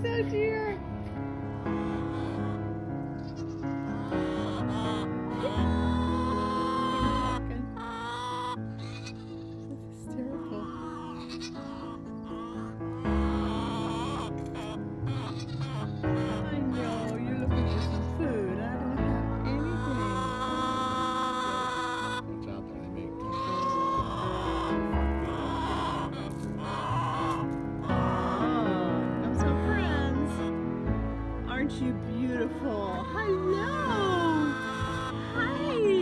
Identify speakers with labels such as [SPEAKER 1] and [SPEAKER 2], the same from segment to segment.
[SPEAKER 1] so dear. You beautiful? Hello. Hi. Hi,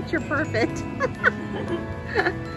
[SPEAKER 1] picture perfect.